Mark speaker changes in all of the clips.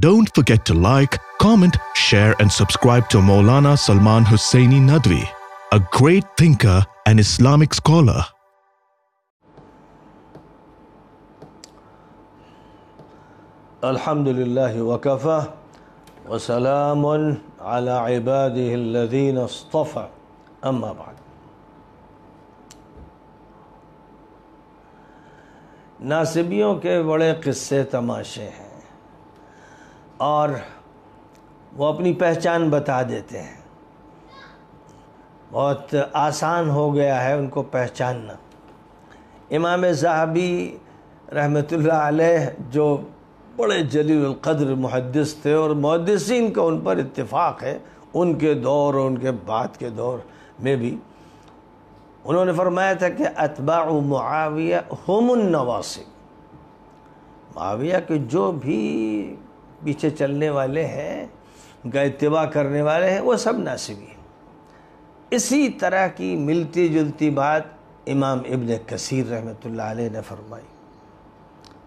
Speaker 1: Don't forget to like, comment, share and subscribe to Maulana Salman Husseini Nadwi, a great thinker and Islamic scholar.
Speaker 2: الحمد لله وكفى وسلام على عباده الذين اصطفى أما بعد ناصبیوں کے بڑے قصے تماشے ہیں اور وہ اپنی پہچان بتا دیتے ہیں۔ بہت آسان ہو گیا ہے ان کو پہچاننا۔ امام زہبی رحمۃ اللہ علیہ جو بڑے جلیل القدر محدث تھے اور محدثین کا ان پر اتفاق ہے، ان کے دور اور ان کے بعد کے دور میں بھی، انہوں نے فرمایا تھا کہ اتباع معاویہ ہم النواسب معاویہ کے جو بھی پیچھے چلنے والے ہیں ان کا اتباع کرنے والے ہیں، وہ سب ناصبی ہیں۔ اسی طرح کی ملتی جلتی بات امام ابن کثیر رحمۃ اللہ علیہ نے فرمائی۔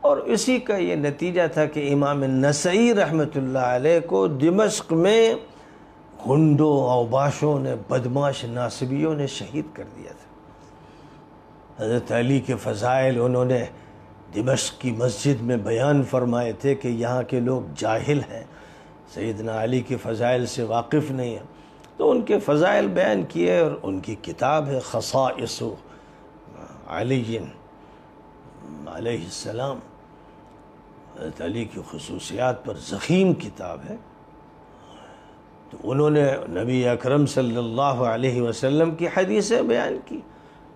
Speaker 2: اور اسی کا یہ نتیجہ تھا کہ امام نسعی رحمۃ اللہ علیہ کو دمشق میں گھنڈوں اوباشوں نے بدماش ناصبیوں نے شہید کر دیا تھا۔ حضرت علی کے فضائل انہوں نے دمشق کی مسجد میں بیان فرمائے تھے کہ یہاں کے لوگ جاہل ہیں۔ سیدنا علی کے فضائل سے واقف نہیں ہیں۔ تو ان کے فضائل بیان کیے اور ان کی کتاب ہے خصائص علی علیہ السلام۔ حضرت علی کی خصوصیات پر زخیم کتاب ہے۔ تو انہوں نے نبی اکرم صلی اللہ علیہ وسلم کی حدیثیں بیان کی۔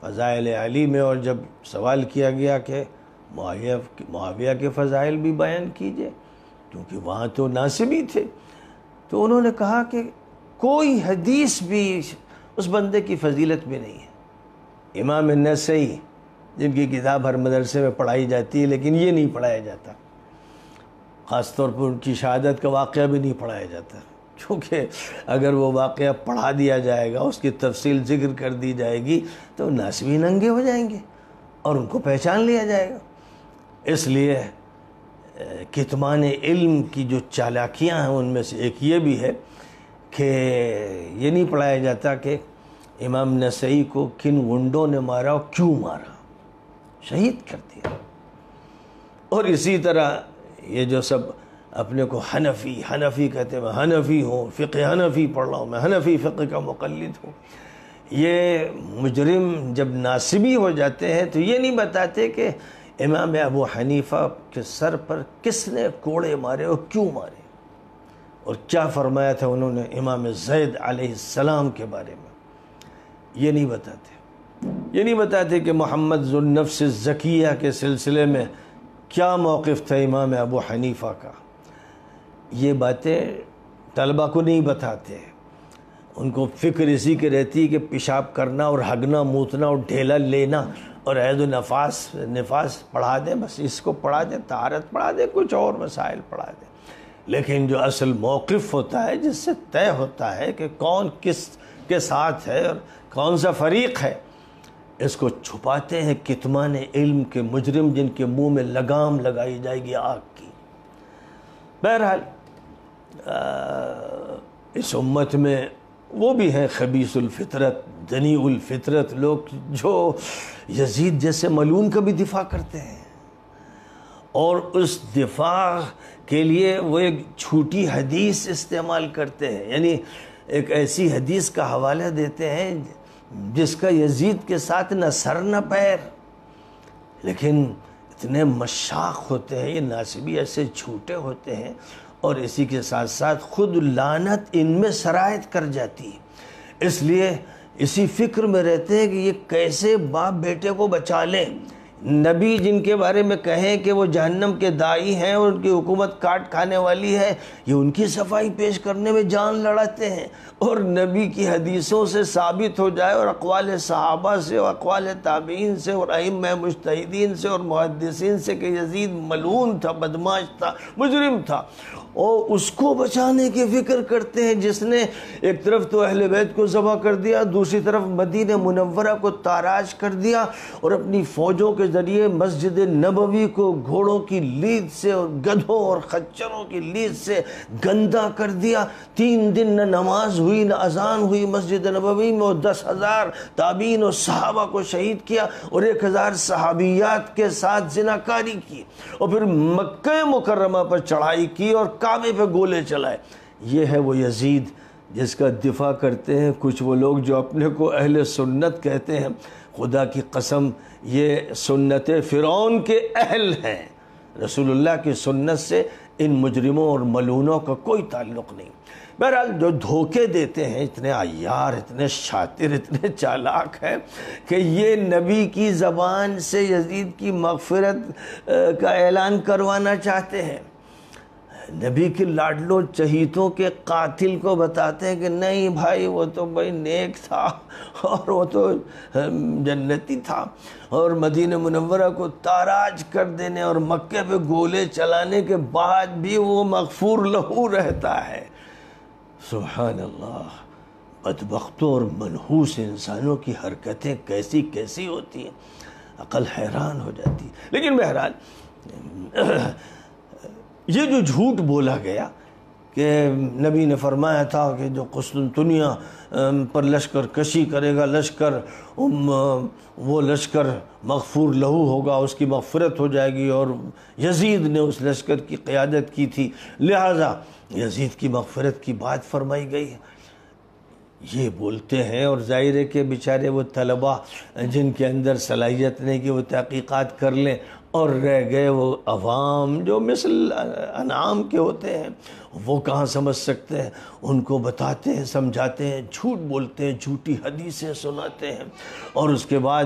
Speaker 2: فضائل علی میں اور جب سوال کیا گیا کہ معاویہ معاویہ کے فضائل بھی بیان کیجیے، کیونکہ وہاں تو ناصبی تھے۔ تو انہوں نے کہا کہ کوئی حدیث بھی اس بندے کی فضیلت میں نہیں ہے۔ امام نسعی جن کی کتاب ہر مدرسے میں پڑھائی جاتی ہے، لیکن یہ نہیں پڑھایا جاتا۔ خاص طور پر ان کی شہادت کا واقعہ بھی نہیں پڑھایا جاتا۔ کیونکہ اگر وہ واقعہ پڑھا دیا جائے گا، اس کی تفصیل ذکر کر دی جائے گی، تو ناصبی ننگے ہو جائیں گے اور ان کو پہچان لیا جائے گا۔ اس لیے کتمان علم کی جو چالاکیاں ہیں، ان میں سے ایک یہ بھی ہے کہ یہ نہیں پڑھایا جاتا کہ امام نسعی کو کن ونڈوں نے مارا اور کیوں مارا؟ شہید کر دیا۔ اور اسی طرح یہ جو سب اپنے کو حنفی حنفی کہتے ہیں، میں حنفی ہوں، فقہ حنفی پڑھ رہا ہوں، میں حنفی فقہ کا مقلد ہوں۔ یہ مجرم جب ناصبی ہو جاتے ہیں تو یہ نہیں بتاتے کہ امام ابو حنیفہ کے سر پر کس نے کوڑے مارے اور کیوں مارے؟ اور کیا فرمایا تھا انہوں نے امام زید علیہ السلام کے بارے میں؟ یہ نہیں بتاتے۔ یہ نہیں بتاتے کہ محمد ذوالنفس الزکیہ کے سلسلے میں کیا موقف تھا امام ابو حنیفہ کا۔ یہ باتیں طلبہ کو نہیں بتاتے۔ ان کو فکر اسی کے رہتی کہ پیشاب کرنا اور ہگنا، موتنا اور ڈھیلا لینا۔ اور عید و نفاس نفاس پڑھا دیں، بس اس کو پڑھا دیں، طہارت پڑھا دیں، کچھ اور مسائل پڑھا دیں۔ لیکن جو اصل موقف ہوتا ہے، جس سے طے ہوتا ہے کہ کون کس کے ساتھ ہے اور کون سا فریق ہے، اس کو چھپاتے ہیں کتمان علم کے مجرم، جن کے منہ میں لگام لگائی جائے گی آگ کی۔ بہرحال اس امت میں وہ بھی ہیں خبیص الفطرت دنی الفطرت لوگ جو یزید جیسے ملون کا بھی دفاع کرتے ہیں۔ اور اس دفاع کے لیے وہ ایک چھوٹی حدیث استعمال کرتے ہیں۔ یعنی ایک ایسی حدیث کا حوالہ دیتے ہیں جس کا یزید کے ساتھ نہ سر نہ پیر۔ لیکن اتنے مشاق ہوتے ہیں، یہ ناصبی ایسے جھوٹے ہوتے ہیں اور اسی کے ساتھ ساتھ خود لانت ان میں سرایت کر جاتی۔ ہے اس لیے اسی فکر میں رہتے ہیں کہ یہ کیسے باپ بیٹے کو بچا لیں۔ نبی جن کے بارے میں کہیں کہ وہ جہنم کے دائی ہیں اور ان کی حکومت کاٹ کھانے والی ہے، یہ ان کی صفائی پیش کرنے میں جان لڑاتے ہیں۔ اور نبی کی حدیثوں سے ثابت ہو جائے اور اقوال صحابہ سے، اور اقوال تابعین سے، اور ائمہ مجتہدین سے، اور محدثین سے کہ یزید ملعون تھا بدماش تھا، مجرم تھا۔ اور اس کو بچانے کی فکر کرتے ہیں، جس نے ایک طرف تو اہل بیت کو ذبح کر دیا، دوسری طرف مدینہ منورہ کو تاراج کر دیا اور اپنی فوجوں کے ذریعے مسجد نبوی کو گھوڑوں کی لید سے اور گدھوں اور خچروں کی لید سے گندہ کر دیا۔ تین دن نہ نماز ہوئی، نہ اذان ہوئی مسجد نبوی میں اور دس ہزار تابین اور صحابہ کو شہید کیا اور ایک ہزار صحابیات کے ساتھ زناکاری کی اور پھر مکہ مکرمہ پر چڑھائی کی اور کعبے پہ گولے چلائے۔ یہ ہے وہ یزید جس کا دفاع کرتے ہیں۔ کچھ وہ لوگ جو اپنے کو اہل سنت کہتے ہیں۔ خدا کی قسم، یہ سنت فرعون کے اہل ہیں۔ رسول اللہ کی سنت سے ان مجرموں اور ملونوں کا کوئی تعلق نہیں۔ بہرحال جو دھوکے دیتے ہیں، اتنے عیار، اتنے شاطر، اتنے چالاک ہیں کہ یہ نبی کی زبان سے یزید کی مغفرت کا اعلان کروانا چاہتے ہیں۔ نبی کے لاڈلوں چہیتوں کے قاتل کو بتاتے ہیں کہ نہیں بھائی، وہ تو بھائی نیک تھا اور وہ تو جنتی تھا اور مدینہ منورہ کو تاراج کر دینے اور مکہ پہ گولے چلانے کے بعد بھی وہ مغفور لہو رہتا ہے۔ سبحان اللہ، بدبختوں اور منحوس انسانوں کی حرکتیں کیسی کیسی ہوتی ہیں؟ عقل حیران ہو جاتی۔ لیکن بہرحال یہ جو جھوٹ بولا گیا کہ نبی نے فرمایا تھا کہ جو قسطنطنیہ پر لشکر کشی کرے گا، لشکر وہ لشکر مغفور لہو ہوگا، اس کی مغفرت ہو جائے گی اور یزید نے اس لشکر کی قیادت کی تھی۔ لہٰذا یزید کی مغفرت کی بات فرمائی گئی۔ ہے یہ بولتے ہیں اور ظاہر ہے کہ بیچارے وہ طلبہ جن کے اندر صلاحیت نہیں کہ وہ تحقیقات کر لیں۔ اور رہ گئے وہ عوام جو مثل انعام کے ہوتے ہیں، وہ کہاں سمجھ سکتے ہیں؟ ان کو بتاتے ہیں، سمجھاتے ہیں، جھوٹ بولتے ہیں، جھوٹی حدیثیں سناتے ہیں۔ اور اس کے بعد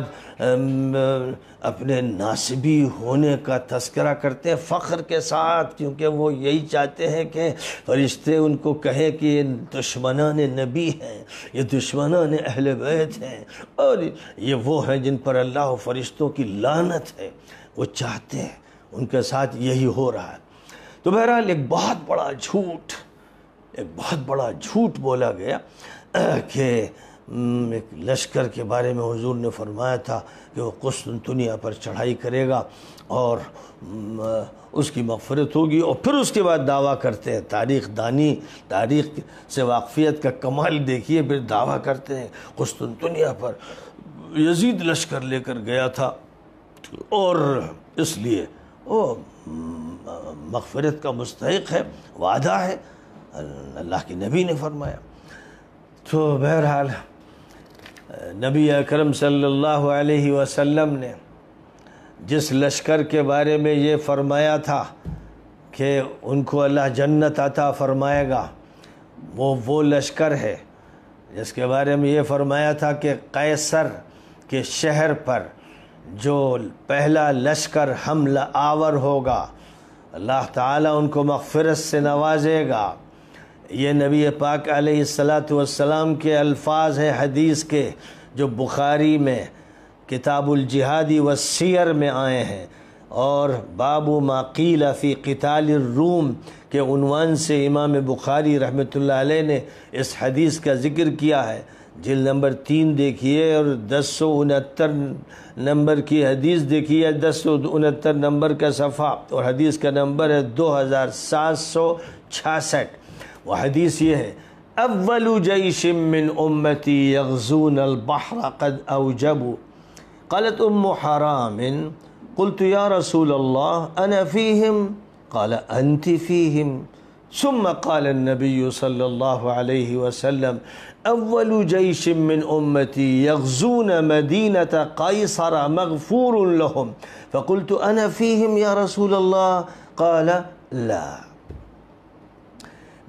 Speaker 2: اپنے ناسبی ہونے کا تذکرہ کرتے ہیں فخر کے ساتھ، کیونکہ وہ یہی چاہتے ہیں کہ فرشتے ان کو کہیں کہ یہ دشمنان نبی ہیں، یہ دشمنان اہل بیت ہیں۔ اور یہ وہ ہیں جن پر اللہ و فرشتوں کی لانت ہے۔ وہ چاہتے ہیں، ان کے ساتھ یہی ہو رہا ہے۔ تو بہرحال ایک بہت بڑا جھوٹ، ایک بہت بڑا جھوٹ بولا گیا کہ ایک لشکر کے بارے میں حضور نے فرمایا تھا کہ وہ قسطنطنیہ پر چڑھائی کرے گا اور اس کی مغفرت ہوگی اور پھر اس کے بعد دعویٰ کرتے ہیں۔ تاریخ دانی، تاریخ سے واقفیت کا کمال دیکھیے، پھر دعویٰ کرتے ہیں۔ قسطنطنیہ پر یزید لشکر لے کر گیا تھا۔ اور اس لیے وہ مغفرت کا مستحق ہے، وعدہ ہے۔ اللہ کی نبی نے فرمایا۔ تو بہرحال، نبی اکرم صلی اللہ علیہ وسلم نے جس لشکر کے بارے میں یہ فرمایا تھا کہ ان کو اللہ جنت عطا فرمائے گا، وہ وہ لشکر ہے۔ جس کے بارے میں یہ فرمایا تھا کہ قیصر کے شہر پر جو پہلا لشکر حمل آور ہوگا، اللہ تعالیٰ ان کو مغفرت سے نوازے گا۔ یہ نبی پاک علیہ السلاۃ والسلام کے الفاظ ہیں حدیث کے، جو بخاری میں کتاب الجہادی و سیر میں آئے ہیں۔ اور باب ما قیل فی قتال الروم کے عنوان سے امام بخاری رحمۃ اللہ علیہ نے اس حدیث کا ذکر کیا ہے۔ جل نمبر تین دیکھیے اور دس سو انہتر نمبر کی حدیث دیکھیے، دس سو انہتر نمبر کا صفحہ اور حدیث کا نمبر ہے دو ہزار سات سو چھاسٹھ۔ وہ حدیث یہ ہے، اول جیش من امتی یغزون البحر قد اوجبوا قالت ام حرام، قلت یا رسول اللہ، انا فیہم؟ قال انت فیہم۔ ثم قال النبي صلى الله عليه وسلم أول جيش من أمتي يغزون مدينة قيصر مغفور لهم. فقلت أنا فيهم يا رسول الله؟ قال لا.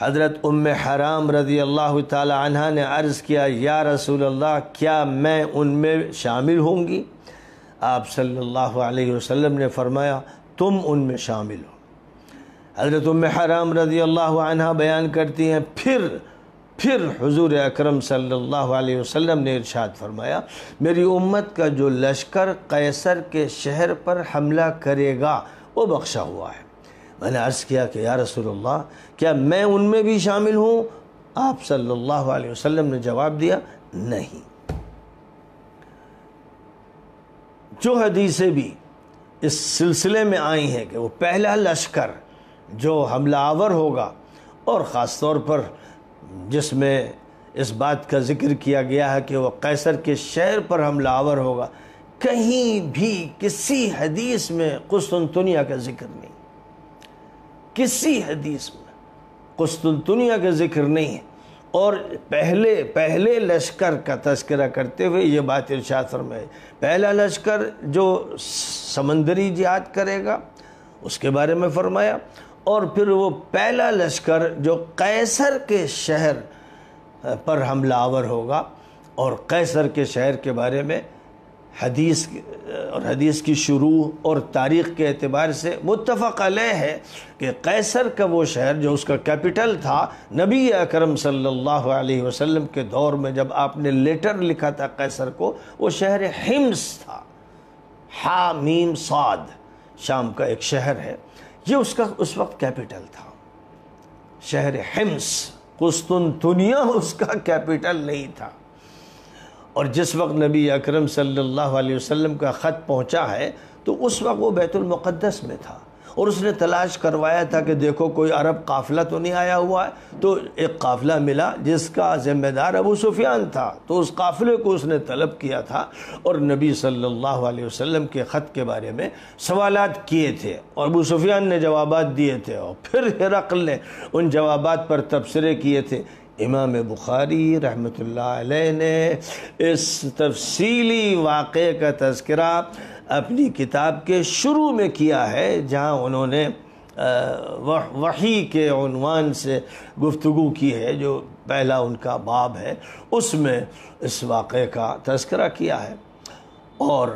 Speaker 2: حضرت ام حرام رضی اللہ تعالی عنہ نے عرض کیا، یا رسول اللہ، کیا میں ان میں شامل ہوں گی؟ آپ صلی اللہ علیہ وسلم نے فرمایا، تم ان میں شامل ہو. حضرت ام حرام رضی اللہ عنہ بیان کرتی ہیں، پھر پھر حضور اکرم صلی اللہ علیہ وسلم نے ارشاد فرمایا، میری امت کا جو لشکر قیصر کے شہر پر حملہ کرے گا، وہ بخشا ہوا ہے۔ میں نے عرض کیا کہ یا رسول اللہ، کیا میں ان میں بھی شامل ہوں؟ آپ صلی اللہ علیہ وسلم نے جواب دیا، نہیں۔ جو حدیثیں بھی اس سلسلے میں آئی ہیں کہ وہ پہلا لشکر جو حملہ آور ہوگا، اور خاص طور پر جس میں اس بات کا ذکر کیا گیا ہے کہ وہ قیصر کے شہر پر حملہ آور ہوگا، کہیں بھی کسی حدیث میں قسطنطنیہ کا ذکر نہیں۔ کسی حدیث میں قسطنطنیہ کا ذکر نہیں ہے۔ اور پہلے پہلے لشکر کا تذکرہ کرتے ہوئے یہ بات ارشاد فرمائے پہلا لشکر جو سمندری جہاد کرے گا، اس کے بارے میں فرمایا۔ اور پھر وہ پہلا لشکر جو قیصر کے شہر پر حملہ آور ہوگا۔ اور قیصر کے شہر کے بارے میں حدیث اور حدیث کی شروع اور تاریخ کے اعتبار سے متفق علیہ ہے کہ قیصر کا وہ شہر جو اس کا کیپٹل تھا، نبی اکرم صلی اللہ علیہ وسلم کے دور میں جب آپ نے لیٹر لکھا تھا قیصر کو، وہ شہر حمص تھا۔ حامیم صاد شام کا ایک شہر ہے۔ یہ اس کا اس وقت کیپٹل تھا۔ شہر حمص قسطنطنیہ اس کا کیپٹل نہیں تھا۔ اور جس وقت نبی اکرم صلی اللہ علیہ وسلم کا خط پہنچا ہے، تو اس وقت وہ بیت المقدس میں تھا۔ اور اس نے تلاش کروایا تھا کہ دیکھو کوئی عرب قافلہ تو نہیں آیا ہوا ہے۔ تو ایک قافلہ ملا جس کا ذمہ دار ابو سفیان تھا۔ تو اس قافلے کو اس نے طلب کیا تھا اور نبی صلی اللہ علیہ وسلم کے خط کے بارے میں سوالات کیے تھے۔ اور ابو سفیان نے جوابات دیے تھے اور پھر ہرقل نے ان جوابات پر تبصرے کیے تھے امام بخاری رحمۃ اللہ علیہ نے اس تفصیلی واقعے کا تذکرہ اپنی کتاب کے شروع میں کیا ہے، جہاں انہوں نے وحی کے عنوان سے گفتگو کی ہے، جو پہلا ان کا باب ہے، اس میں اس واقعے کا تذکرہ کیا ہے۔ اور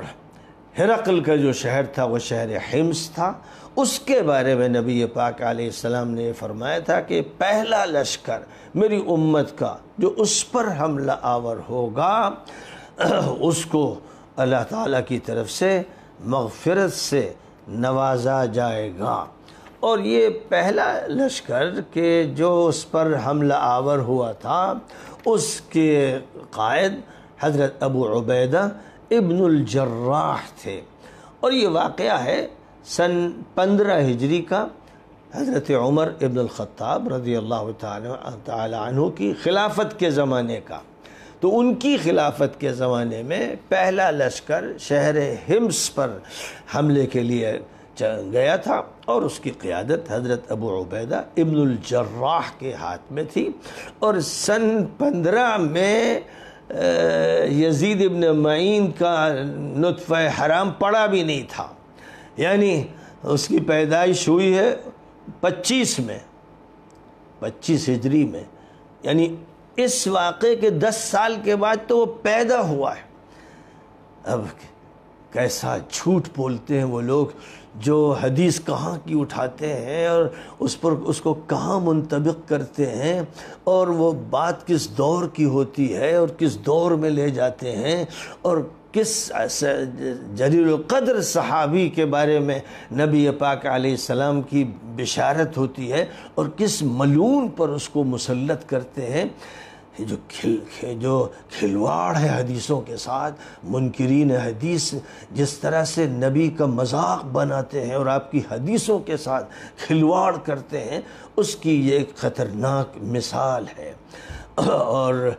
Speaker 2: ہرقل کا جو شہر تھا، وہ شہر حمص تھا۔ اس کے بارے میں نبی پاک علیہ السلام نے یہ فرمایا تھا کہ پہلا لشکر میری امت کا جو اس پر حملہ آور ہوگا، اس کو اللہ تعالیٰ کی طرف سے مغفرت سے نوازا جائے گا۔ اور یہ پہلا لشکر کہ جو اس پر حملہ آور ہوا تھا، اس کے قائد حضرت ابو عبیدہ ابن الجراح تھے۔ اور یہ واقعہ ہے سن پندرہ ہجری کا حضرت عمر ابن الخطاب رضی اللہ تعالی عنہ کی خلافت کے زمانے کا۔ تو ان کی خلافت کے زمانے میں پہلا لشکر شہر ہمس پر حملے کے لیے گیا تھا اور اس کی قیادت حضرت ابو عبیدہ ابن الجراح کے ہاتھ میں تھی۔ اور سن پندرہ میں یزید ابن معین کا نطفہ حرام پڑا بھی نہیں تھا۔ یعنی اس کی پیدائش ہوئی ہے پچیس میں، پچیس ہجری میں۔ یعنی اس واقعے کے دس سال کے بعد تو وہ پیدا ہوا ہے۔ اب کیسا جھوٹ بولتے ہیں وہ لوگ جو حدیث کہاں کی اٹھاتے ہیں اور اس پر اس کو کہاں منطبق کرتے ہیں اور وہ بات کس دور کی ہوتی ہے اور کس دور میں لے جاتے ہیں اور کس جلیل القدر صحابی کے بارے میں نبی پاک علیہ السلام کی بشارت ہوتی ہے اور کس ملون پر اس کو مسلط کرتے ہیں؟ جو کھل، جو کھلواڑ ہے حدیثوں کے ساتھ، منکرین حدیث، جس طرح سے نبی کا مذاق بناتے ہیں اور آپ کی حدیثوں کے ساتھ کھلواڑ کرتے ہیں، اس کی یہ ایک خطرناک مثال ہے۔ اور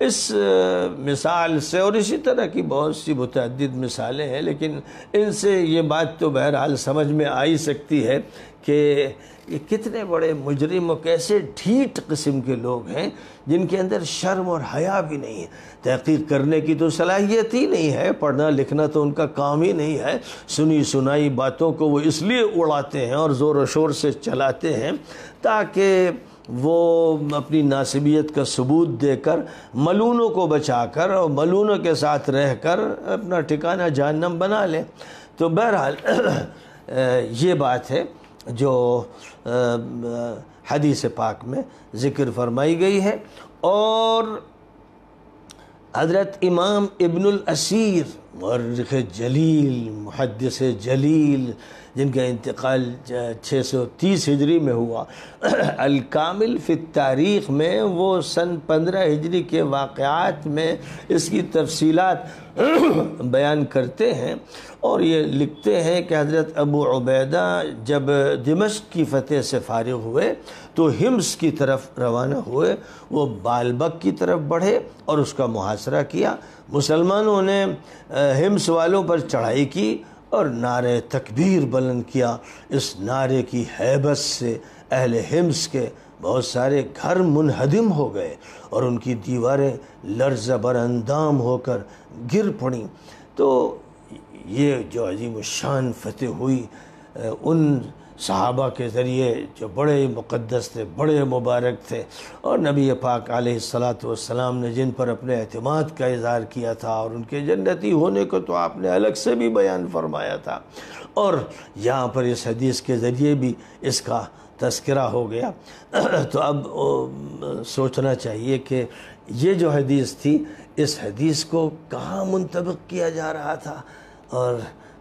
Speaker 2: اس مثال سے، اور اسی طرح کی بہت سی متعدد مثالیں ہیں، لیکن ان سے یہ بات تو بہرحال سمجھ میں آ ہی سکتی ہے کہ یہ کتنے بڑے مجرم و کیسے ڈھیٹ قسم کے لوگ ہیں جن کے اندر شرم اور حیا بھی نہیں ہے۔ تحقیق کرنے کی تو صلاحیت ہی نہیں ہے، پڑھنا لکھنا تو ان کا کام ہی نہیں ہے۔ سنی سنائی باتوں کو وہ اس لیے اڑاتے ہیں اور زور و شور سے چلاتے ہیں تاکہ وہ اپنی ناصبیت کا ثبوت دے کر ملونوں کو بچا کر اور ملونوں کے ساتھ رہ کر اپنا ٹھکانہ جہنم بنا لیں تو بہرحال یہ بات ہے جو حدیث پاک میں ذکر فرمائی گئی ہے۔ اور حضرت امام ابن الاسیر، مورخ جلیل، محدث جلیل جن کا انتقال چھ سو تیس ہجری میں ہوا۔ الکامل فی تاریخ میں وہ سن پندرہ ہجری کے واقعات میں اس کی تفصیلات بیان کرتے ہیں اور یہ لکھتے ہیں کہ حضرت ابو عبیدہ جب دمشق کی فتح سے فارغ ہوئے تو ہمس کی طرف روانہ ہوئے۔ وہ بالبک کی طرف بڑھے اور اس کا محاصرہ کیا۔ مسلمانوں نے ہمس والوں پر چڑھائی کی۔ اور نعرے تکبیر بلند کیا۔ اس نعرے کی حیبت سے اہل ہمس کے بہت سارے گھر منہدم ہو گئے اور ان کی دیواریں لرز بر اندام ہو کر گر پڑیں۔ تو یہ جو عظیم الشان فتح ہوئی ان صحابہ کے ذریعے جو بڑے مقدس تھے، بڑے مبارک تھے۔ اور نبی پاک علیہ السلاۃ والسلام نے جن پر اپنے اعتماد کا اظہار کیا تھا اور ان کے جنتی ہونے کو تو آپ نے الگ سے بھی بیان فرمایا تھا۔ اور یہاں پر اس حدیث کے ذریعے بھی اس کا تذکرہ ہو گیا۔ تو اب سوچنا چاہیے کہ یہ جو حدیث تھی، اس حدیث کو کہاں منطبق کیا جا رہا تھا؟ اور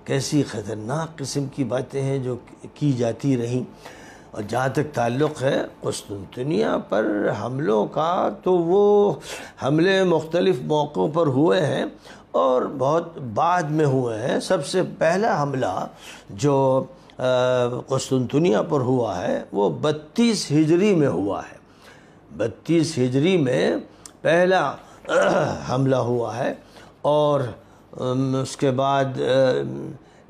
Speaker 2: کیسی خطرناک قسم کی باتیں ہیں جو کی جاتی رہیں۔ اور جہاں تک تعلق ہے قسطنطنیہ پر حملوں کا تو وہ حملے مختلف موقعوں پر ہوئے ہیں اور بہت بعد میں ہوئے ہیں۔ سب سے پہلا حملہ جو قسطنطنیہ پر ہوا ہے وہ بتیس ہجری میں ہوا ہے۔ بتیس ہجری میں پہلا حملہ ہوا ہے اور اس کے بعد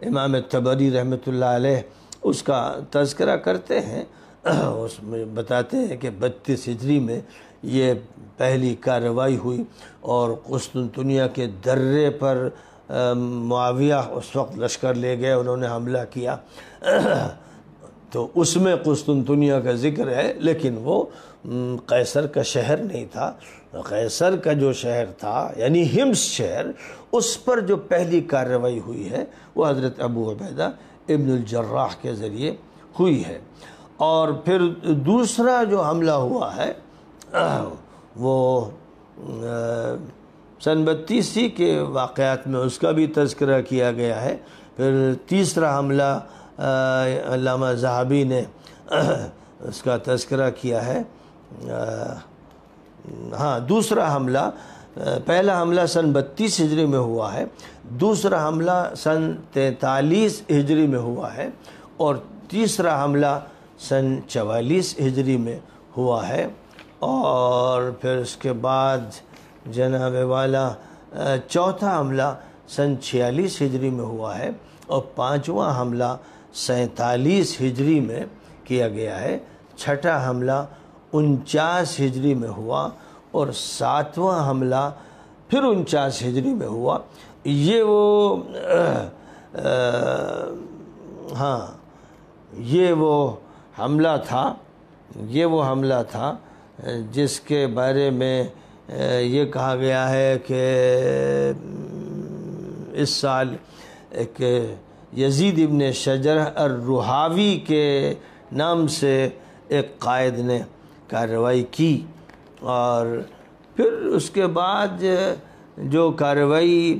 Speaker 2: امام تبری رحمۃ اللہ علیہ اس کا تذکرہ کرتے ہیں۔ اس میں بتاتے ہیں کہ بتیس ہجری میں یہ پہلی کارروائی ہوئی اور قسطنطنیہ کے درے پر معاویہ اس وقت لشکر لے گئے، انہوں نے حملہ کیا۔ تو اس میں قسطنطنیہ کا ذکر ہے، لیکن وہ قیصر کا شہر نہیں تھا۔ قیصر کا جو شہر تھا یعنی ہمس شہر، اس پر جو پہلی کارروائی ہوئی ہے، وہ حضرت ابو عبیدہ ابن الجراح کے ذریعے ہوئی ہے۔ اور پھر دوسرا جو حملہ ہوا ہے، وہ سن بتیسی کے واقعات میں اس کا بھی تذکرہ کیا گیا ہے۔ پھر تیسرا حملہ علامہ زہابی نے اس کا تذکرہ کیا ہے۔ ہاں دوسرا حملہ پہلا حملہ سن بتیس ہجری میں ہوا ہے، دوسرا حملہ سن تینتالیس ہجری میں ہوا ہے، اور تیسرا حملہ سن چوالیس ہجری میں ہوا ہے، اور پھر اس کے بعد جناب والا چوتھا حملہ سن چھیالیس ہجری میں ہوا ہے، اور پانچواں حملہ سینتالیس ہجری میں کیا گیا ہے، چھٹا حملہ انچاس ہجری میں ہوا اور ساتواں حملہ پھر انچاس ہجری میں ہوا۔ یہ وہ ہاں یہ وہ حملہ تھا، یہ وہ حملہ تھا، جس کے بارے میں یہ کہا گیا ہے کہ اس سال ایک یزید ابن شجر الرحاوی کے نام سے ایک قائد نے کارروائی کی اور پھر اس کے بعد جو کارروائی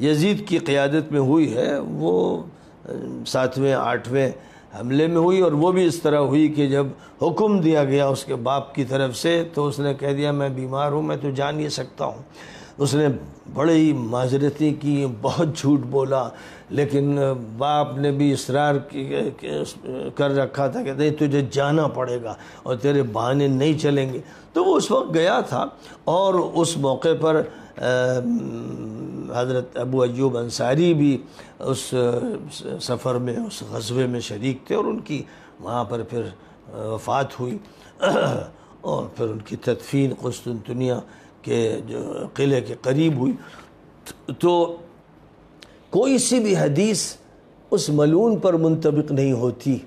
Speaker 2: یزید کی قیادت میں ہوئی ہے، وہ ساتویں، آٹھویں حملے میں ہوئی اور وہ بھی اس طرح ہوئی کہ جب حکم دیا گیا اس کے باپ کی طرف سے تو اس نے کہہ دیا، میں بیمار ہوں، میں تو جان نہیں سکتا ہوں۔ اس نے بڑے ہی معذرتیں کی، بہت جھوٹ بولا، لیکن باپ نے بھی اصرار کر رکھا تھا کہ نہیں، تجھے جانا پڑے گا اور تیرے بہانے نہیں چلیں گے۔ تو وہ اس وقت گیا تھا اور اس موقع پر حضرت ابو ایوب انصاری بھی اس سفر میں، اس غزوے میں شریک تھے اور ان کی وہاں پر پھر وفات ہوئی۔ اور پھر ان کی تدفین، قسطنطنیہ کے جو قلعے کے قریب ہوئی، تو کوئی سی بھی حدیث اس ملون پر منطبق نہیں ہوتی۔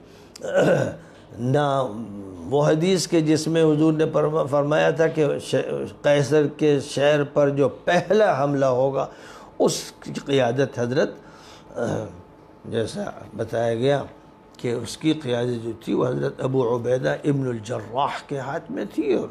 Speaker 2: نہ وہ حدیث کے جس میں حضور نے فرمایا تھا کہ قیصر کے شہر پر جو پہلا حملہ ہوگا، اس کی قیادت حضرت، جیسا بتایا گیا کہ اس کی قیادت جو تھی، وہ حضرت ابو عبیدہ ابن الجراح کے ہاتھ میں تھی اور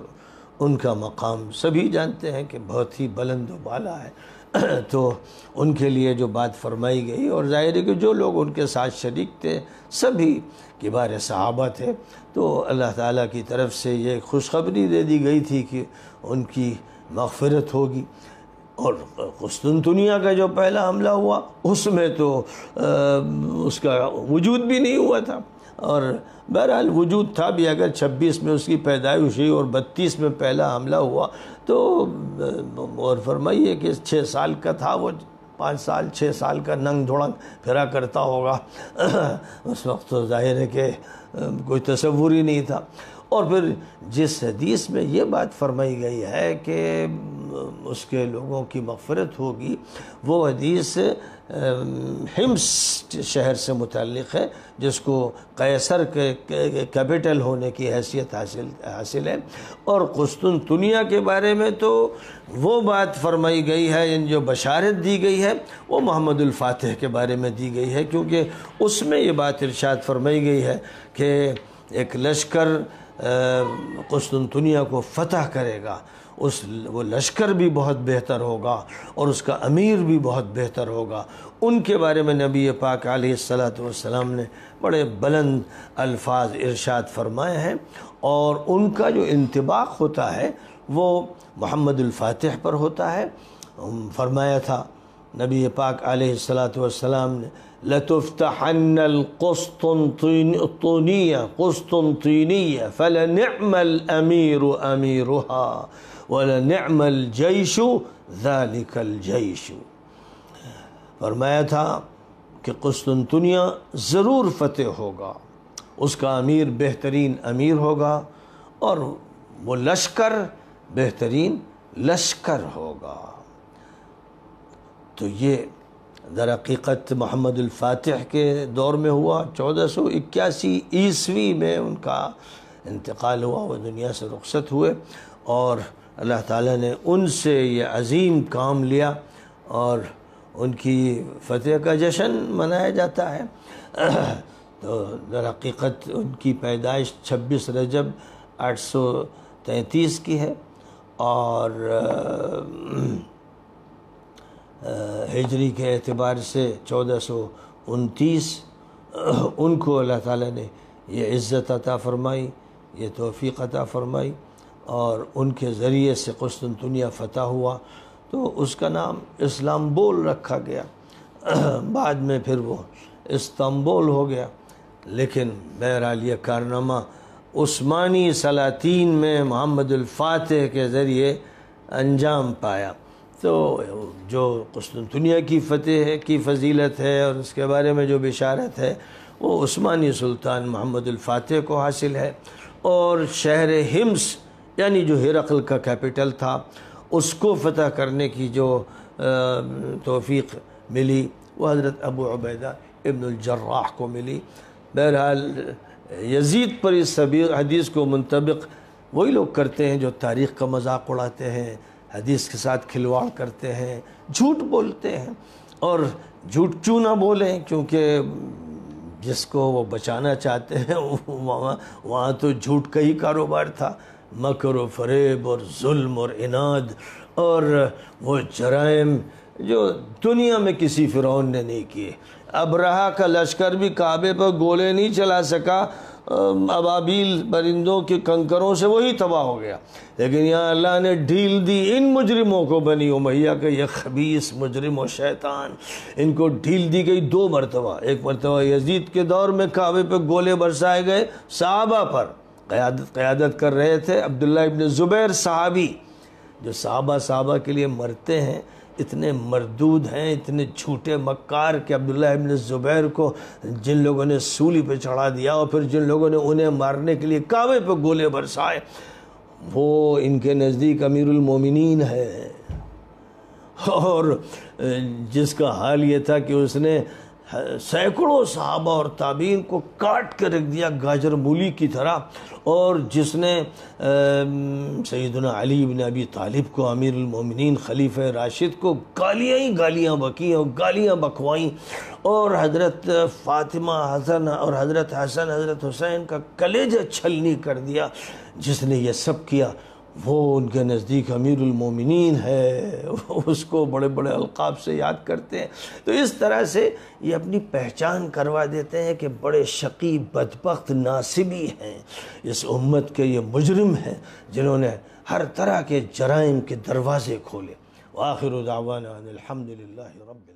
Speaker 2: ان کا مقام سبھی جانتے ہیں کہ بہت ہی بلند و بالا ہے۔ تو ان کے لیے جو بات فرمائی گئی اور ظاہر ہے کہ جو لوگ ان کے ساتھ شریک تھے، سبھی کبار صحابہ تھے۔ تو اللہ تعالیٰ کی طرف سے یہ خوشخبری دے دی گئی تھی کہ ان کی مغفرت ہوگی۔ اور قسطنطنیہ کا جو پہلا حملہ ہوا، اس میں تو اس کا وجود بھی نہیں ہوا تھا۔ اور بہرحال وجود تھا بھی اگر چھبیس میں اس کی پیدائش ہوئی اور بتیس میں پہلا حملہ ہوا، تو، اور فرمائیے کہ چھ سال کا تھا وہ، پانچ سال، چھ سال کا ننگ دھڑنگ پھرا کرتا ہوگا۔ اس وقت تو ظاہر ہے کہ، کوئی تصور ہی نہیں تھا۔ اور پھر جس حدیث میں یہ بات فرمائی گئی ہے کہ اس کے لوگوں کی مغفرت ہوگی۔ وہ حدیث ہمس شہر سے متعلق ہے، جس کو قیصر کے کیپٹل ہونے کی حیثیت حاصل حاصل ہے۔ اور قسطنطنیہ کے بارے میں تو وہ بات فرمائی گئی ہے یعنی جو بشارت دی گئی ہے، وہ محمد الفاتح کے بارے میں دی گئی ہے، کیونکہ اس میں یہ بات ارشاد فرمائی گئی ہے کہ ایک لشکر قسطنطنیہ کو فتح کرے گا۔ اس وہ لشکر بھی بہت بہتر ہوگا اور اس کا امیر بھی بہت بہتر ہوگا۔ ان کے بارے میں نبی پاک علیہ السلام والسلام نے بڑے بلند الفاظ ارشاد فرمائے ہیں اور ان کا جو انتباق ہوتا ہے وہ محمد الفاتح پر ہوتا ہے۔ فرمایا تھا، نبی پاک علیہ السلام والسلام نے، لتفتحن القسطنطينية قسطنطينية فلنعم الأمير أميرها۔ ولنعم الجيش ذلك الجيش۔ فرمایا تھا کہ قسطنطنیہ ضرور فتح ہوگا، اس کا امیر بہترین امیر ہوگا اور وہ لشکر بہترین لشکر ہوگا۔ تو یہ در حقیقت محمد الفاتح کے دور میں ہوا، چودہ سو اکیاسی عیسوی میں ان کا انتقال ہوا وہ دنیا سے رخصت ہوئے اور اللہ تعالیٰ نے ان سے یہ عظیم کام لیا اور ان کی فتح کا جشن منایا جاتا ہے۔ تو در حقیقت ان کی پیدائش چھبیس رجب آٹھ سو تینتیس کی ہے اور ہجری کے اعتبار سے چودہ سو انتیس ان کو اللہ تعالیٰ نے یہ عزت عطا فرمائی۔ یہ توفیق عطا فرمائی اور ان کے ذریعے سے قسطنطنیہ فتح ہوا۔ تو اس کا نام اسلامبول رکھا گیا۔ بعد میں پھر وہ استنبول ہو گیا۔ لیکن بہرحال یہ کارنامہ عثمانی سلاطین میں محمد الفاتح کے ذریعے انجام پایا۔ تو جو قسطنطنیہ کی فتح ہے، کی فضیلت ہے اور اس کے بارے میں جو بشارت ہے، وہ عثمانی سلطان محمد الفاتح کو حاصل ہے۔ اور شہر ہمس یعنی جو ہرقل کا کیپٹل تھا، اس کو فتح کرنے کی جو توفیق ملی، وہ حضرت ابو عبیدہ ابن الجراح کو ملی۔ بہرحال، یزید پر اس حدیث کو منطبق وہی لوگ کرتے ہیں جو تاریخ کا مذاق اڑاتے ہیں، حدیث کے ساتھ کھلواڑ کرتے ہیں، جھوٹ بولتے ہیں۔ اور جھوٹ کیوں نہ بولیں؟ کیونکہ جس کو وہ بچانا چاہتے ہیں، وہاں وہاں تو جھوٹ کا ہی کاروبار تھا۔ مکر و فریب اور ظلم اور اناد اور وہ جرائم جو دنیا میں کسی فرعون نے نہیں کیے۔ ابرہا کا لشکر بھی کعبے پر گولے نہیں چلا سکا۔ ابابیل پرندوں کے کنکروں سے وہی تباہ ہو گیا۔ لیکن یہاں اللہ نے ڈھیل دی ان مجرموں کو، بنی امیہ کہ یہ خبیص مجرم و شیطان۔ ان کو ڈھیل دی گئی دو مرتبہ۔ ایک مرتبہ یزید کے دور میں کعبے پہ گولے برسائے گئے صحابہ پر۔ قیادت قیادت کر رہے تھے عبداللہ ابن زبیر صحابی، جو صحابہ صحابہ کے لیے مرتے ہیں۔ اتنے مردود ہیں، اتنے جھوٹے مکار کہ عبداللہ ابن زبیر کو جن لوگوں نے سولی پہ چڑھا دیا اور پھر جن لوگوں نے انہیں مارنے کے لیے کعبے پہ گولے برسائے، وہ ان کے نزدیک امیر المومنین ہے اور جس کا حال یہ تھا کہ اس نے سینکڑوں صحابہ اور تابعین کو کاٹ کے رکھ دیا گاجر مولی کی طرح اور جس نے سیدنا علی بن ابی طالب کو، امیر المومنین خلیفہ راشد کو گالیاں ہی گالیاں بکیں اور گالیاں بکوائیں اور حضرت فاطمہ حسن اور حضرت حسن، حضرت حسین کا کلیجہ چھلنی کر دیا، جس نے یہ سب کیا۔ وہ ان کے نزدیک امیر المومنین ہے، اس کو بڑے بڑے القاب سے یاد کرتے ہیں۔ تو اس طرح سے یہ اپنی پہچان کروا دیتے ہیں کہ بڑے شقی، بدبخت ناصبی ہیں۔ اس امت کے یہ مجرم ہیں جنہوں نے ہر طرح کے جرائم کے دروازے کھولے۔ وآخر دعوانا ان الحمدللہ رب العالمين